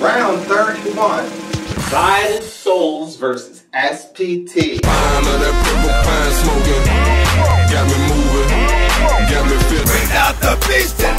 Round 31. Divided Souls versus SPT. Bring out the beast.